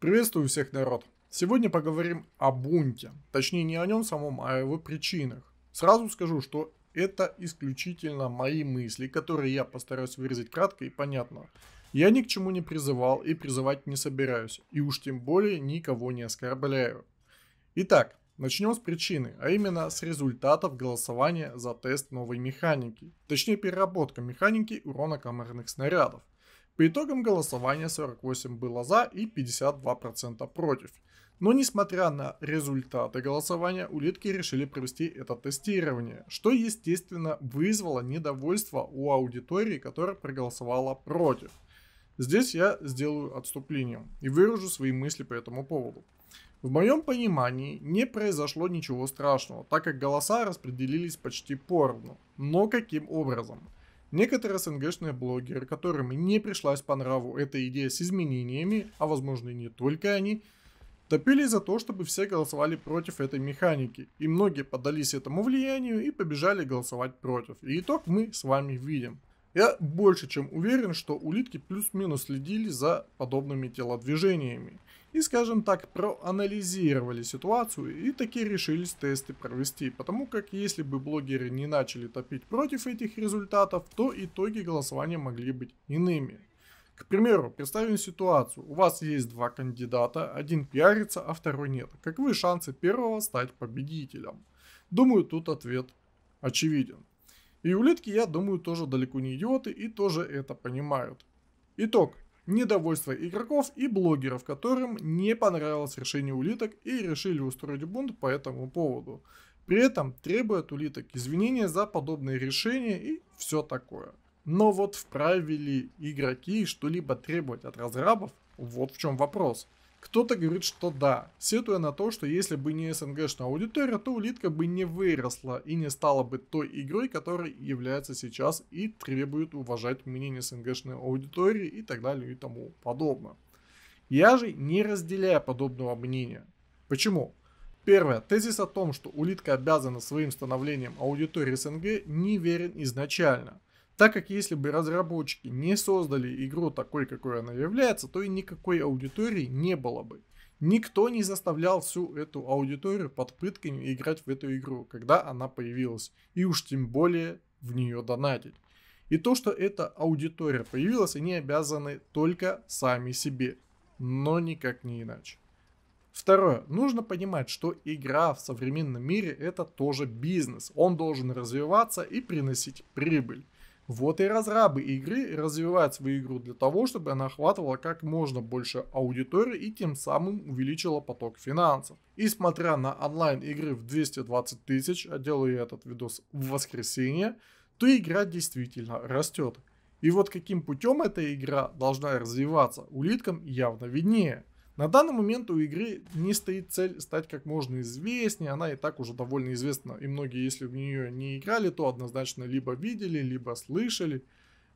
Приветствую всех, народ! Сегодня поговорим о бунте. Точнее, не о нем самом, а о его причинах. Сразу скажу, что это исключительно мои мысли, которые я постараюсь выразить кратко и понятно. Я ни к чему не призывал и призывать не собираюсь, и уж тем более никого не оскорбляю. Итак, начнем с причины, а именно с результатов голосования за тест новой механики, точнее переработка механики урона комарных снарядов. По итогам голосования 48 было за и 52% против. Но несмотря на результаты голосования, улитки решили провести это тестирование, что естественно вызвало недовольство у аудитории, которая проголосовала против. Здесь я сделаю отступление и выражу свои мысли по этому поводу. В моем понимании не произошло ничего страшного, так как голоса распределились почти поровну. Но каким образом? Некоторые СНГшные блогеры, которым не пришлась по нраву эта идея с изменениями, а возможно и не только они, топили за то, чтобы все голосовали против этой механики. И многие поддались этому влиянию и побежали голосовать против. И итог мы с вами видим. Я больше чем уверен, что улитки плюс-минус следили за подобными телодвижениями и, скажем так, проанализировали ситуацию и таки решились тесты провести, потому как если бы блогеры не начали топить против этих результатов, то итоги голосования могли быть иными. К примеру, представим ситуацию. У вас есть два кандидата, один пиарится, а второй нет. Каковы шансы первого стать победителем? Думаю, тут ответ очевиден. И улитки, я думаю, тоже далеко не идиоты и тоже это понимают. Итог недовольство игроков и блогеров, которым не понравилось решение улиток и решили устроить бунт по этому поводу. При этом требуют улиток извинения за подобные решения и все такое. Но вот вправе ли игроки что-либо требовать от разрабов? Вот в чем вопрос. Кто-то говорит, что да, сетуя на то, что если бы не СНГшная аудитория, то улитка бы не выросла и не стала бы той игрой, которой является сейчас и требует уважать мнение СНГшной аудитории и так далее и тому подобное. Я же не разделяю подобного мнения. Почему? Первое. Тезис о том, что улитка обязана своим становлением аудитории СНГ, не верен изначально – так как если бы разработчики не создали игру такой, какой она является, то и никакой аудитории не было бы. Никто не заставлял всю эту аудиторию под пытками играть в эту игру, когда она появилась. И уж тем более в нее донатить. И то, что эта аудитория появилась, они обязаны только сами себе. Но никак не иначе. Второе. Нужно понимать, что игра в современном мире это тоже бизнес. Он должен развиваться и приносить прибыль. Вот и разрабы игры развивают свою игру для того, чтобы она охватывала как можно больше аудитории и тем самым увеличила поток финансов. И смотря на онлайн игры в 220 тысяч, а делаю я этот видос в воскресенье, то игра действительно растет. И вот каким путем эта игра должна развиваться, улиткам явно виднее. На данный момент у игры не стоит цель стать как можно известнее, она и так уже довольно известна, и многие, если в нее не играли, то однозначно либо видели, либо слышали.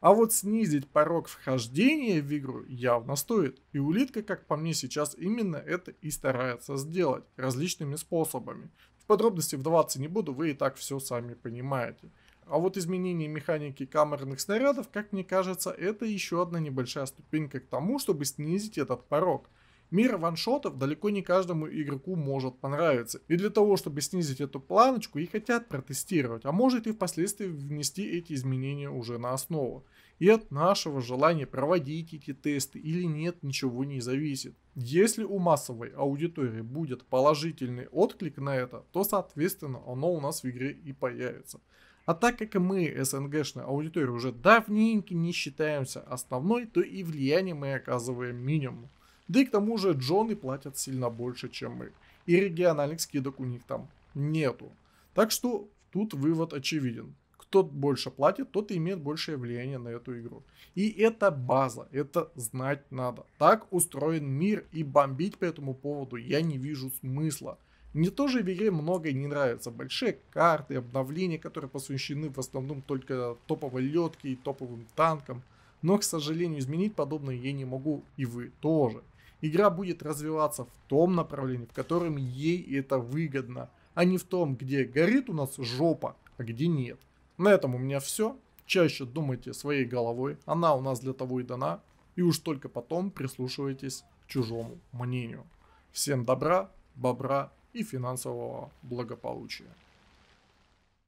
А вот снизить порог вхождения в игру явно стоит, и улитка, как по мне сейчас, именно это и старается сделать, различными способами. В подробности вдаваться не буду, вы и так все сами понимаете. А вот изменение механики камерных снарядов, как мне кажется, это еще одна небольшая ступенька к тому, чтобы снизить этот порог – Мир ваншотов далеко не каждому игроку может понравиться. И для того, чтобы снизить эту планочку, и хотят протестировать, а может и впоследствии внести эти изменения уже на основу. И от нашего желания проводить эти тесты или нет ничего не зависит. Если у массовой аудитории будет положительный отклик на это, то соответственно оно у нас в игре и появится. А так как мы, СНГшная аудитория, уже давненько не считаемся основной, то и влияние мы оказываем минимум. Да и к тому же Джоны платят сильно больше, чем мы. И региональных скидок у них там нету. Так что тут вывод очевиден. Кто больше платит, тот имеет большее влияние на эту игру. И это база, это знать надо. Так устроен мир и бомбить по этому поводу я не вижу смысла. Мне тоже в игре многое не нравится. Большие карты, обновления, которые посвящены в основном только топовой летке и топовым танкам. Но, к сожалению, изменить подобное я не могу, и вы тоже игра будет развиваться в том направлении, в котором ей это выгодно, а не в том, где горит у нас жопа, а где нет. На этом у меня все. Чаще думайте своей головой, она у нас для того и дана. и уж только потом прислушивайтесь к чужому мнению. Всем добра, бобра и финансового благополучия.